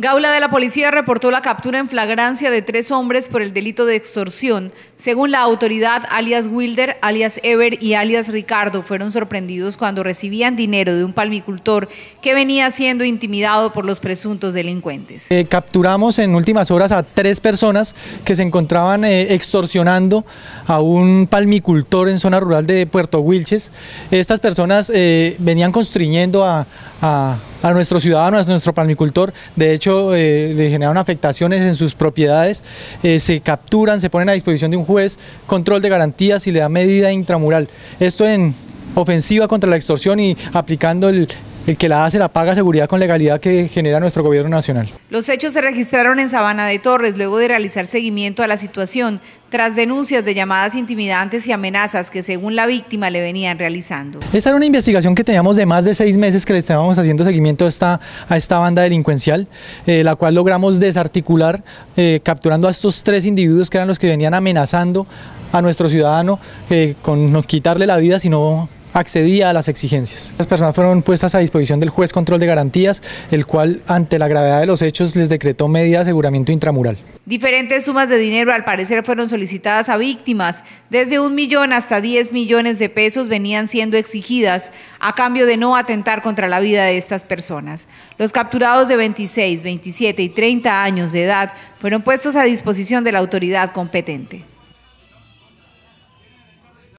Gaula de la policía reportó la captura en flagrancia de tres hombres por el delito de extorsión. Según la autoridad, alias Wilder, alias Ever y alias Ricardo fueron sorprendidos cuando recibían dinero de un palmicultor que venía siendo intimidado por los presuntos delincuentes. Eh, capturamos en últimas horas a tres personas que se encontraban eh, extorsionando a un palmicultor en zona rural de Puerto Wilches. Estas personas eh, venían constriñendo a, a a nuestro ciudadano, a nuestro palmicultor. De hecho, eh, le generan afectaciones en sus propiedades, eh, se capturan, se ponen a disposición de un juez, control de garantías y le da medida intramural. Esto en ofensiva contra la extorsión y aplicando el, el que la hace la paga seguridad con legalidad que genera nuestro gobierno nacional. Los hechos se registraron en Sabana de Torres luego de realizar seguimiento a la situación tras denuncias de llamadas intimidantes y amenazas que según la víctima le venían realizando. Esta era una investigación que teníamos de más de seis meses que le estábamos haciendo seguimiento a esta, a esta banda delincuencial, eh, la cual logramos desarticular eh, capturando a estos tres individuos que eran los que venían amenazando a nuestro ciudadano eh, con no quitarle la vida, sino accedía a las exigencias. Las personas fueron puestas a disposición del juez control de garantías, el cual ante la gravedad de los hechos les decretó medida de aseguramiento intramural. Diferentes sumas de dinero al parecer fueron solicitadas a víctimas. Desde un millón hasta 10 millones de pesos venían siendo exigidas a cambio de no atentar contra la vida de estas personas. Los capturados de 26, 27 y 30 años de edad fueron puestos a disposición de la autoridad competente.